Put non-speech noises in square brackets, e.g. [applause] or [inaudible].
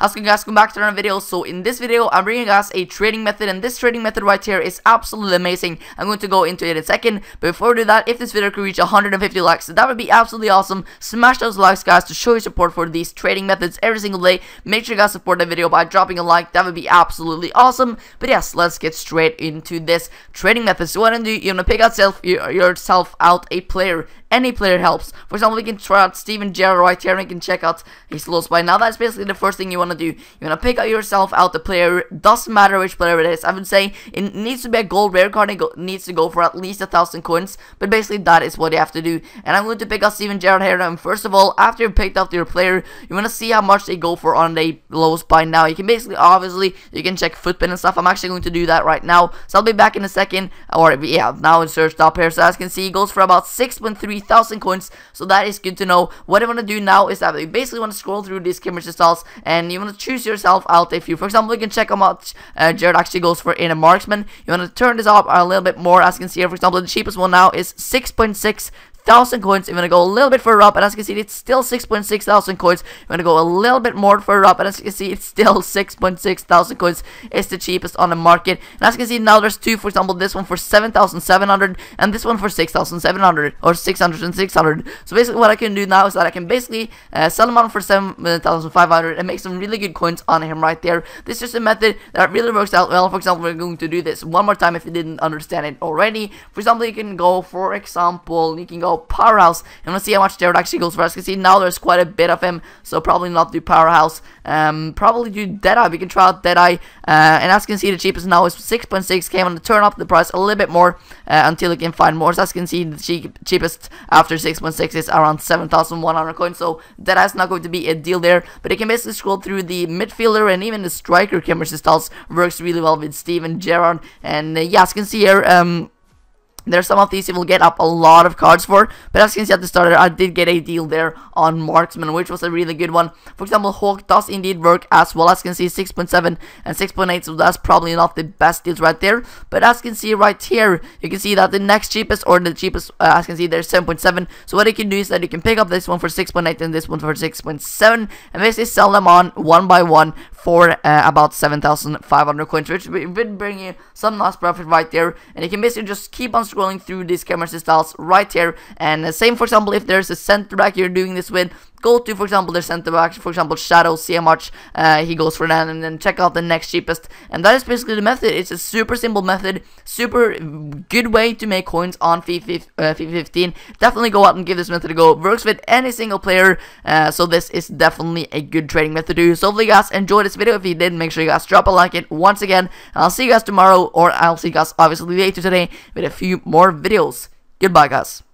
How's going guys, welcome back to another video. So in this video, I'm bringing you guys a trading method and this trading method right here is absolutely amazing. I'm going to go into it in a second. But before we do that, if this video could reach 150 likes, that would be absolutely awesome. Smash those likes guys to show your support for these trading methods every single day. Make sure you guys support the video by dropping a like, that would be absolutely awesome. But yes, let's get straight into this trading method. So what I'm going to do, you're going to pick yourself, yourself out a player any player helps. For example, we can try out Steven Gerrard right here and we can check out his low spy. Now that's basically the first thing you want to do. You want to pick out yourself out the player. Doesn't matter which player it is. I would say it needs to be a gold rare card. It needs to go for at least a thousand coins. But basically that is what you have to do. And I'm going to pick out Steven Gerrard here. And first of all, after you picked out your player, you want to see how much they go for on the low spy. Now you can basically, obviously, you can check Futbin and stuff. I'm actually going to do that right now. So I'll be back in a second. Or yeah, now insert stop here. So as you can see, it goes for about 6.3 3,000 coins. So that is good to know. What I want to do now is that you basically want to scroll through these chemistry styles and you want to choose yourself out a few. For example, you can check how much uh, Gerrard actually goes for in a marksman. You want to turn this up a little bit more. As you can see here, for example, the cheapest one now is 6.6 thousand coins. I'm gonna go a little bit further up, and as you can see, it's still 6.6 thousand coins. I'm gonna go a little bit more further up, and as you can see, it's still [laughs] 6.6 thousand coins. It's the cheapest on the market. And as you can see, now there's two. For example, this one for 7,700, and this one for 6,700 or 600 and 600. So basically, what I can do now is that I can basically uh, sell him on for 7,500 and make some really good coins on him right there. This is just a method that really works out well. For example, we're going to do this one more time if you didn't understand it already. For example, you can go, for example, you can go Powerhouse. And let's see how much Gerrard actually goes for. As you can see, now there's quite a bit of him, so probably not do Powerhouse. Um, probably do Deadeye. We can try out Deadeye. Uh, and as you can see, the cheapest now is 6.6k. I'm going to turn up the price a little bit more uh, until you can find more. So as you can see, the cheap, cheapest after 6.6 is around 7,100 coins. So Deadeye's not going to be a deal there. But you can basically scroll through the midfielder and even the striker chemistry styles works really well with Steven Gerrard. And uh, yeah, as you can see here, um, there's some of these you will get up a lot of cards for, but as you can see at the start, I did get a deal there on Marksman, which was a really good one. For example, Hawk does indeed work as well. As you can see, 6.7 and 6.8, so that's probably not the best deals right there. But as you can see right here, you can see that the next cheapest or the cheapest, uh, as you can see, there's 7.7. So what you can do is that you can pick up this one for 6.8 and this one for 6.7, and basically sell them on one by one for uh, about 7,500 coins, which would bring you some nice profit right there. And you can basically just keep on through these chemistry styles right here. And uh, same, for example, if there's a center back you're doing this with, go to, for example, the center back, for example, Shadow, see how much uh, he goes for that, and then check out the next cheapest. And that is basically the method. It's a super simple method, super good way to make coins on FIFA, uh, FIFA 15. Definitely go out and give this method a go. Works with any single player, uh, so this is definitely a good trading method to do. So hopefully you guys enjoyed this video. If you did, make sure you guys drop a like it once again. I'll see you guys tomorrow, or I'll see you guys obviously later today with a few more videos. Goodbye, guys.